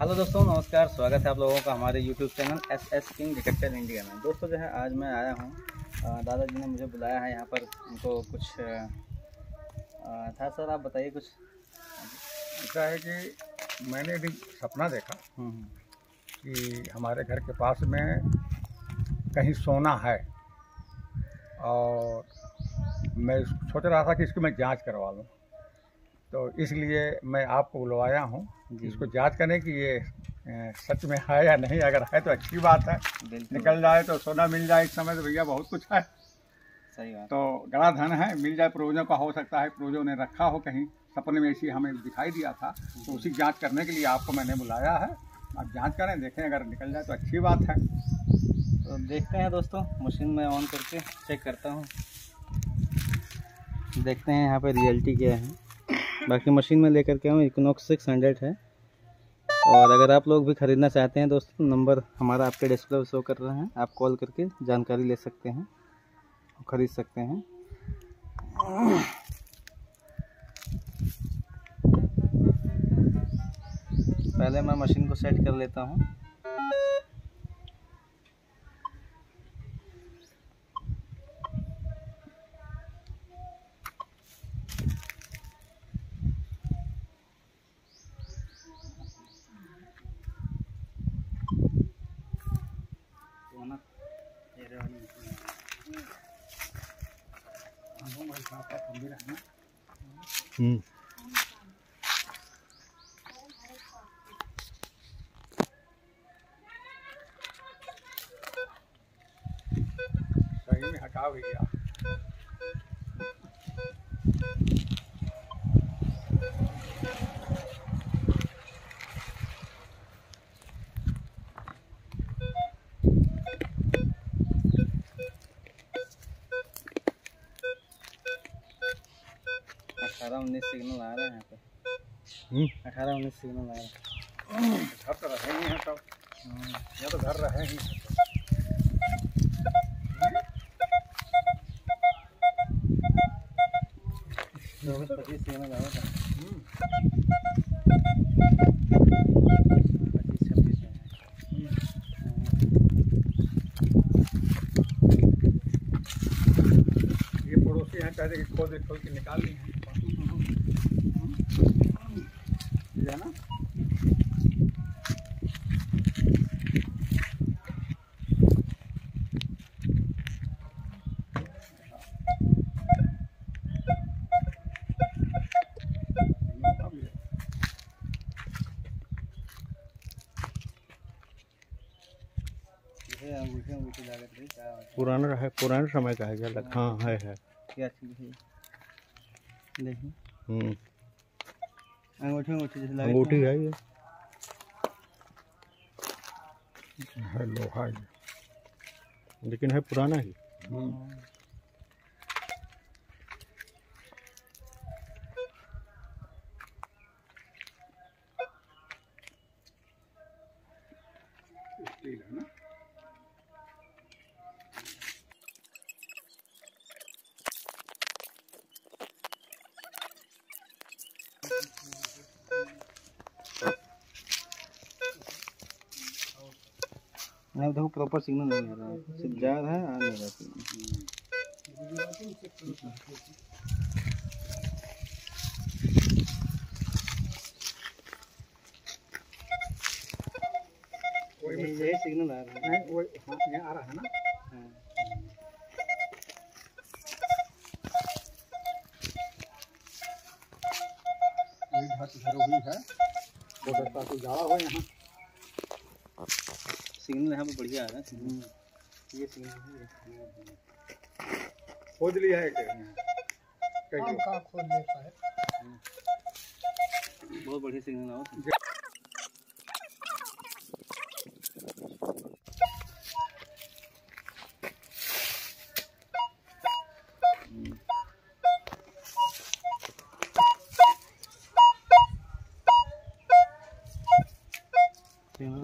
Hello दोस्तों नमस्कार। स्वागत है आप लोगों का हमारे YouTube channel S S king detector India में। दोस्तों जो है आज मैं आया हूँ। दादाजी ने मुझे बुलाया है यहाँ पर। उनको कुछ आ, था सर आप बताइए कुछ। ऐसा है कि मैंने एक सपना देखा हम्म, हम्म, कि हमारे घर के पास में कहीं सोना है। और मैं सोच रहा था कि इसकी मैं जाँच करवा लूँ। तो इसलिए मैं आपको बुलवाया हूँ इसको जाँच करें कि ये सच में है या नहीं। अगर है तो अच्छी बात है। निकल जाए तो सोना मिल जाए इस समय तो भैया बहुत कुछ है। सही बात। तो गड़ा धन है मिल जाए पूर्वजों का हो सकता है पूर्वजों ने रखा हो कहीं। सपने में ऐसी हमें दिखाई दिया था। तो उसी जाँच करने के लिए आपको मैंने बुलाया है। आप जाँच करें देखें अगर निकल जाए तो अच्छी बात है। तो देखते हैं दोस्तों मशीन में ऑन करके चेक करता हूँ। देखते हैं यहाँ पे रियलिटी क्या है। बाकी मशीन में लेकर के आऊँ इकोनॉक्स सिक्स हंड्रेड है। और अगर आप लोग भी ख़रीदना चाहते हैं दोस्तों, नंबर हमारा आपके डिस्प्ले पर शो कर रहा है। आप कॉल करके जानकारी ले सकते हैं, ख़रीद सकते हैं। पहले मैं मशीन को सेट कर लेता हूँ। सही में हटा भैया अठारह उन्नीस सिग्नल आ रहा है यहाँ पे अठारह उन्नीस सिग्नल आ रहा है घर तो रहे ही हैं सब यहाँ तो घर रहे ही चौबीस पच्चीस सिग्नल आ रहा ये पड़ोसी हैं कहते कि खोल दे खोल के निकाल ली हैं ये है ना ये अंगूठे अंगूठे लागत रही क्या बात है? पुराना है पुराने समय का है क्या हाँ? है है क्या चीज़ है? देखिए हम्म, अंगूठी अंगूठी जैसे अंगूठी है ये। है लोहा लेकिन है पुराना ही। नहीं देखो प्रॉपर सिग्नल नहीं आ रहा है। सिर्फ़ जा रहा है आ नहीं रहा सिग्नल यही सिग्नल आ रहा है। नहीं वो हाँ आ रहा है ना? हाँ। ये घर से ज़रूरी है। वो दस्ता को जाड़ा हो यहाँ। सिग्नल यहाँ पे बढ़िया आ रहा है सिग्नल ये सिग्नल है खोज लिया है एक यहाँ। कहीं बहुत बढ़िया सिग्नल आ रहा है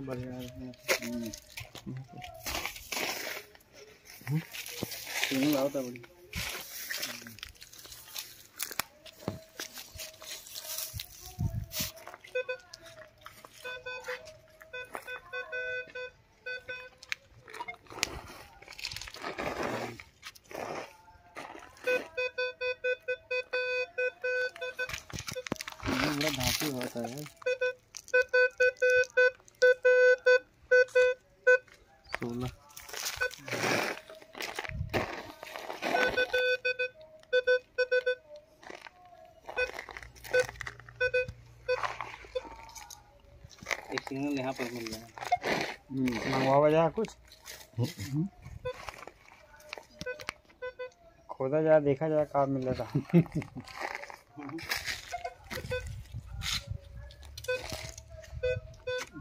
बढ़िया आ रहा है सिग्नल आता है बढ़िया बड़ा धांसू होता है सिग्नल यहाँ पर मिल रहा है मंगवा कुछ। खोदा जा देखा जाए कहाँ मिल रहा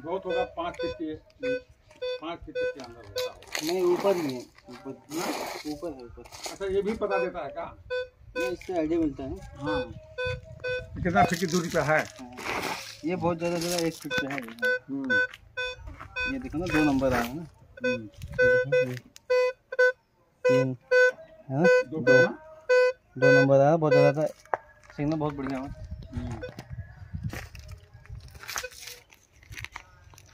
बहुत होगा पाँच फीट के पाँच फीट तक के अंदर होता है नहीं ऊपर ही है। ऊपर ऊपर है ऊपर। अच्छा ये भी पता देता है क्या? नहीं इससे आइडिया मिलता है। हाँ। कितना फीट की दूरी पे है? हाँ। ये बहुत ज़्यादा ज़्यादा एक फीट पे है। ये। हम्म, देखो ना दो नंबर हैं ना। हम्म। ये ये। तीन है? ना दो। दो नंबर आया बहुत ज़्यादा सिग्नल बहुत बढ़िया है हम्म,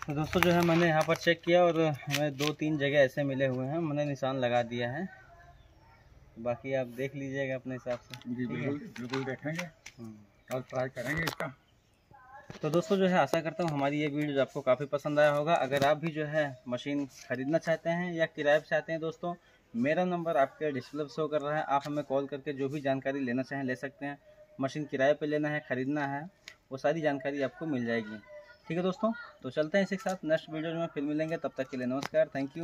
तो दोस्तों जो है मैंने यहाँ पर चेक किया और हमें दो तीन जगह ऐसे मिले हुए हैं। मैंने निशान लगा दिया है। बाकी आप देख लीजिएगा अपने हिसाब से। जी बिल्कुल बिल्कुल देखेंगे। कल ट्राई करेंगे इसका। तो दोस्तों जो है, आशा करता हूँ हमारी ये वीडियो आपको काफ़ी पसंद आया होगा। अगर आप भी जो है, मशीन खरीदना चाहते हैं या किराए पे चाहते हैं दोस्तों, मेरा नंबर आपके डिस्प्ले पर शो कर रहा है। आप हमें कॉल करके जो भी जानकारी लेना चाहें, ले सकते हैं। मशीन किराए पर लेना है, ख़रीदना है, वो सारी जानकारी आपको मिल जाएगी। ठीक है दोस्तों तो चलते हैं इसी के साथ। नेक्स्ट वीडियो में फिर मिलेंगे, तब तक के लिए नमस्कार, थैंक यू।